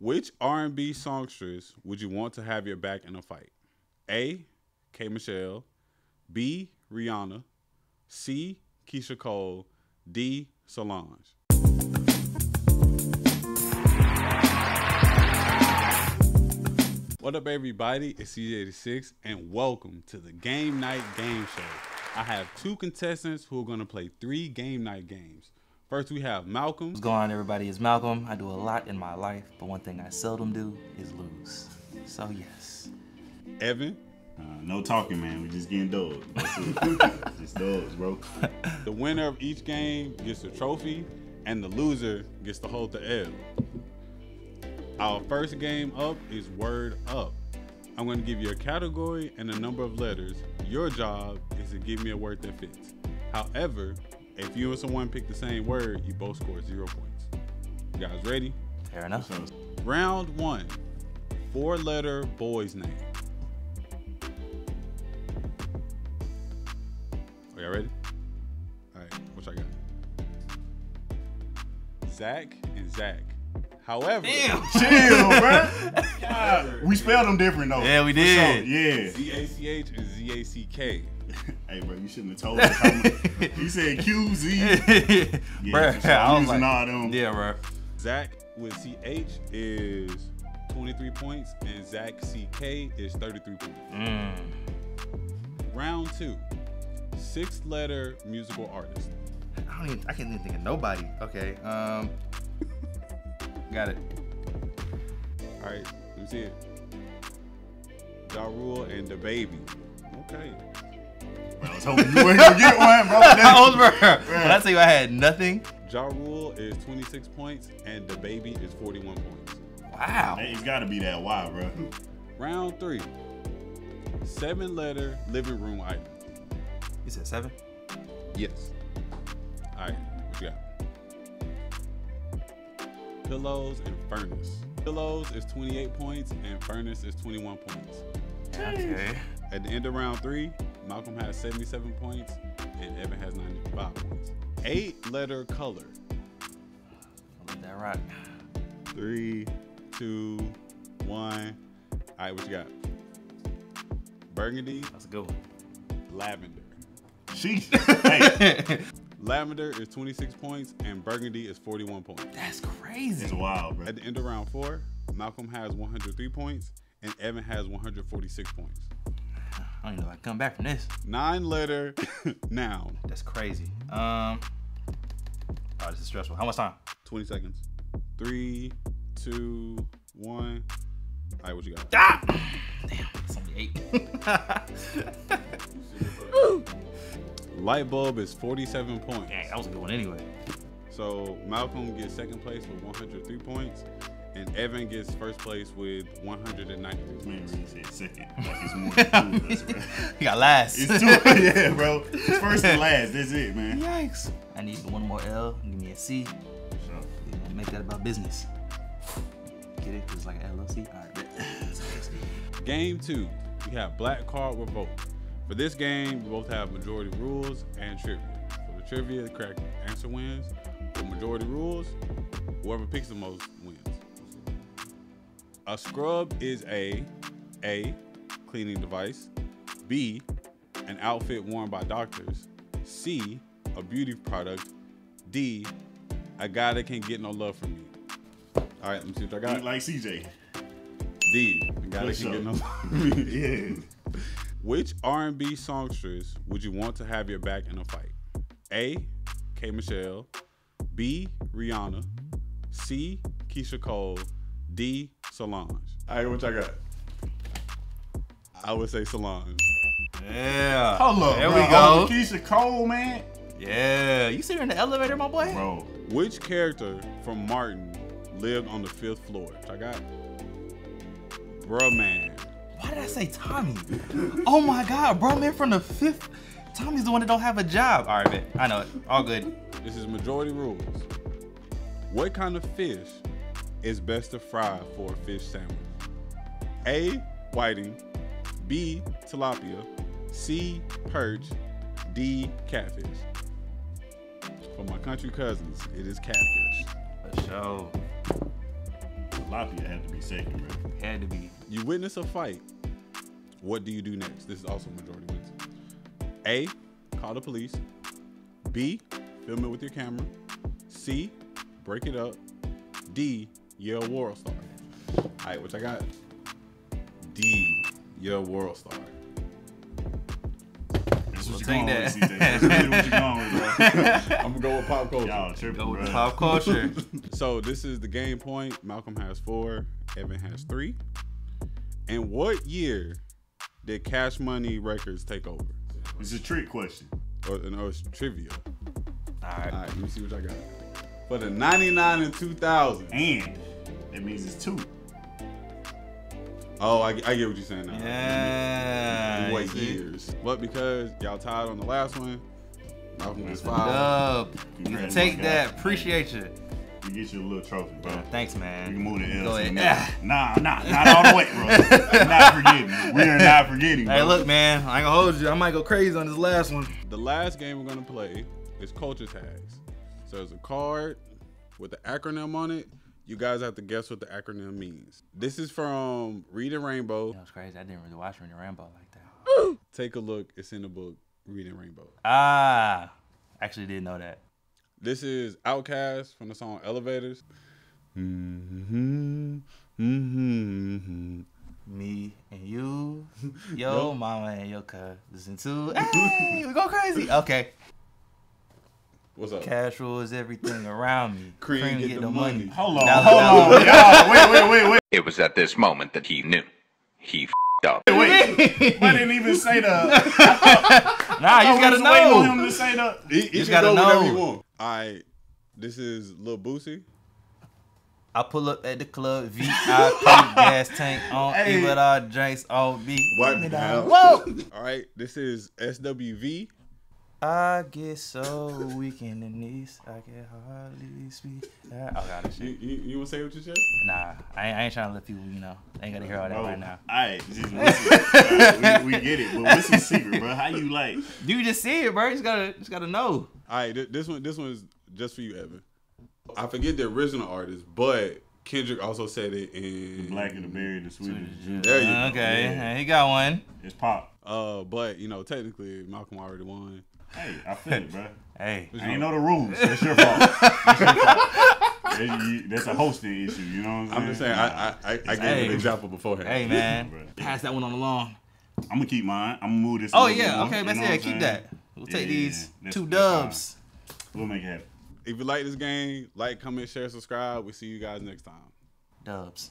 Which R&B songstress would you want to have your back in a fight? A. K. Michelle. B. Rihanna. C. Keyshia Cole. D. Solange. What up, everybody? It's CJ86, and welcome to the Game Night Game Show. I have two contestants who are going to play three game night games. First, we have Malcolm. What's going on, everybody? It's Malcolm. I do a lot in my life, but one thing I seldom do is lose. So, yes. Evan. Uh, no talking, man. We're just getting dogs. That's it. just dogs, bro. The winner of each game gets a trophy, and the loser gets to hold the L. Our first game up is Word Up. I'm going to give you a category and a number of letters. Your job is to give me a word that fits. However, if you and someone pick the same word, you both score zero points. You guys ready? Fair enough. Round one four letter boy's name. Are y'all ready? All right, what y'all got? Zach and Zach. However, Damn. chill, bro. God, we spelled them different though. Yeah, we For sure. did. Yeah. Z A C H and Z A C K. hey, bro, you shouldn't have told us. How much. You said Q Z. Yeah, Bruh, for sure. I I'm was using like, all them. yeah, bro. Zach with C H is 23 points, and Zach C K is 33 points. Mm. Round two six letter musical artist. I don't even, I can't even think of nobody. Okay, um, got it. All right, let me see it. Ja Rule and DaBaby. Okay. Bro, I was hoping you weren't gonna get one, bro. I was, bro. When I tell you I had nothing, Ja Rule is 26 points and DaBaby is 41 points. wow. Hey, it's got to be that wild, bro. Round three. Seven letter living room item. You said seven? Yes. Pillows and furnace. Pillows is 28 points and furnace is 21 points. Okay. At the end of round three, Malcolm has 77 points and Evan has 95 points. Eight letter color. I'll let that rock. Three, two, one. All right, what you got? Burgundy, That's a good one. lavender. Sheesh. Hey, Lavender is 26 points and burgundy is 41 points. That's crazy. it's wild, bro. At the end of round four, Malcolm has 103 points and Evan has 146 points. I don't even know if I come back from this. Nine letter noun. That's crazy. Um. Oh, this is stressful. How much time? 20 seconds. Three, two, one. All right, what you got? Ah! Damn, it's only eight. Light bulb is 47 points. Dang, that was a good one anyway. So Malcolm gets second place with 103 points, and Evan gets first place with 193 Man, points. really said second. Like it's more than two of us, bro. You got last. It's two. yeah, bro. It's first and last. That's it, man. Yikes. I need one more L. Give me a C. So, We're make that about business. Get it? 'Cause it's like an LLC. All right. Game two, we have Black Card Revoked. For this game, we both have majority rules and trivia. For the trivia, the correct answer wins. For majority rules, whoever picks the most wins. A scrub is a A, cleaning device, B, an outfit worn by doctors, C, a beauty product, D, a guy that can't get no love from me. All right, let me see what I got. like CJ. D, a guy that For can get no love from me. Yeah. Which R&B songstress would you want to have your back in a fight? A. K. Michelle. B. Rihanna. C. Keyshia Cole. D. Solange. All right, what y'all got? I would say Solange. Yeah. Hold up, There bro. we go. Oh, Keyshia Cole, man. Yeah. You see her in the elevator, my boy? Bro, Which character from Martin lived on the fifth floor? I got Bruh Man. Why did I say Tommy? oh my God, bro, man, from the fifth. Tommy's the one that don't have a job. All right, man. I know it. All good. This is majority rules. What kind of fish is best to fry for a fish sandwich? A. Whiting. B. Tilapia. C. Perch. D. Catfish. For my country cousins, it is catfish. For sure. Lafayette had to be second, bro. Had to be. You witness a fight. What do you do next? This is also majority wins. A. Call the police. B. Film it with your camera. C. Break it up. D. Yell world star. All right, which I got. D. Yell world star. That's what take you're that. with, CJ. That's really what you're going with, bro. I'm gonna go with pop culture. Y'all tripping, Go with bro. pop culture. So this is the game point. Malcolm has four. Evan has three. And what year did Cash Money Records take over? It's a trick question. Oh, or no, oh, it's trivia. All right. All right, let me see what I got. For the 99 and 2000. And that means it's two. Oh, I, I get what you're saying now. Yeah. What years? But because y'all tied on the last one, Malcolm gets five. You take that. Appreciate you. You get you a little trophy, bro. Yeah, thanks, You man. can move the L Go the ahead. middle. Nah, nah, not all the way, bro. not forgetting. We are not forgetting. Hey, look, man. I ain't gonna hold you. I might go crazy on this last one. The last game we're gonna play is culture tags. So it's a card with the acronym on it. You guys have to guess what the acronym means. This is from Reading Rainbow. You know, it's crazy. I didn't really watch Reading Rainbow like that. Take a look. It's in the book Reading Rainbow. Ah, actually didn't know that. This is OutKast from the song Elevators. Mm-hmm. Mm-hmm. Me and you, yo mama and your cousin too. Hey, we go crazy. Okay. What's up? Cash rules everything around me. Cream get the money. Hold on, Now, hold now, on, y'all. Wait, wait, wait, wait, It was at this moment that he knew. He f***ed up. wait. I didn't even say the. Nah, you I just gotta was waiting on him to say the. He, he just gotta go whatever know. He want. All right. This is Lil Boosie. I pull up at the club, VIP gas tank on, Hey. eat with our drinks on beat. Wipe me down. Whoa! All right. This is SWV. I get so weak in the knees, I can hardly speak. Oh god, this You, shit. you, you want to say what you said? Nah, I ain't, I ain't trying to let people, you know, they ain't gotta hear all that Bro, right now. Alright, just listen. we, we get it, but what's the secret, bro? How you like? You just see it, bro. You just gotta, just gotta know. All right. th- This one. This one is just for you, Evan. I forget the original artist, but Kendrick also said it in Black and the berry, the sweet. and the There you go. Okay, Yeah. he got one. It's pop. Uh, but you know, technically, Malcolm already won. Hey, I feel it, bro. Hey, I ain't know the rules. That's your fault. That's your fault. That's, you- that's a hosting issue. You know what I'm saying? I'm just saying. I I, I, I gave Hey. an example beforehand. hey, man, pass that one on along. I'm gonna keep mine. I'm gonna move this. Oh yeah, more, okay, you let's know yeah, keep saying? that. We'll take Yeah, these yeah, two dubs. We'll make it happen. If you like this game, like, comment, share, subscribe. We see you guys next time. Dubs.